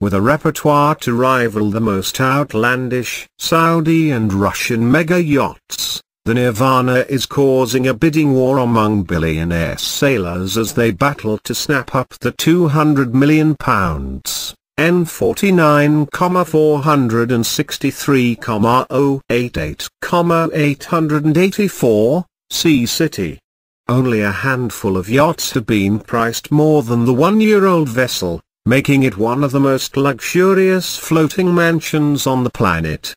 with a repertoire to rival the most outlandish Saudi and Russian mega yachts. The Nirvana is causing a bidding war among billionaire sailors as they battle to snap up the 200 million pounds. N49,463,088,884, Sea City. Only a handful of yachts have been priced more than the one-year-old vessel, making it one of the most luxurious floating mansions on the planet.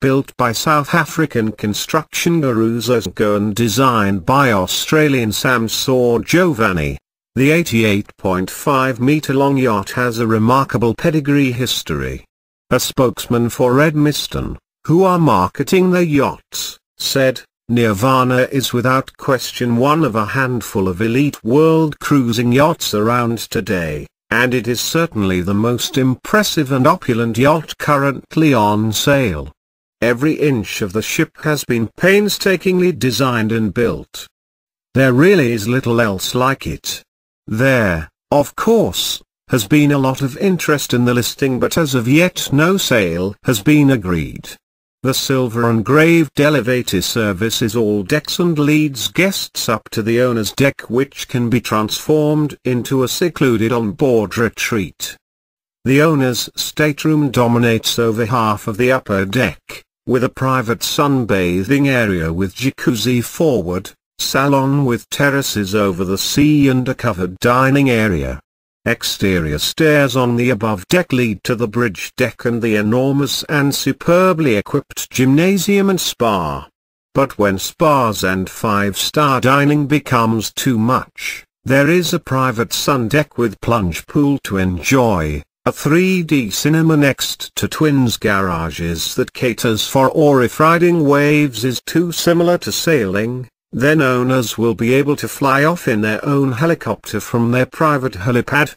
Built by South African construction guru Oceanco and designed by Australian Sam Sorgiovanni. The 88.5-meter-long yacht has a remarkable pedigree history. A spokesman for Edmiston, who are marketing the yachts, said, Nirvana is without question one of a handful of elite world cruising yachts around today, and it is certainly the most impressive and opulent yacht currently on sale. Every inch of the ship has been painstakingly designed and built. There really is little else like it. There, of course, has been a lot of interest in the listing but as of yet no sale has been agreed. The silver engraved elevator service is all decks and leads guests up to the owner's deck which can be transformed into a secluded on-board retreat. The owner's stateroom dominates over half of the upper deck, with a private sunbathing area with jacuzzi forward, salon with terraces over the sea and a covered dining area. Exterior stairs on the above deck lead to the bridge deck and the enormous and superbly equipped gymnasium and spa. But when spas and five-star dining becomes too much, there is a private sun deck with plunge pool to enjoy, a 3D cinema next to twins garages that caters for or if riding waves is too similar to sailing, then owners will be able to fly off in their own helicopter from their private helipad,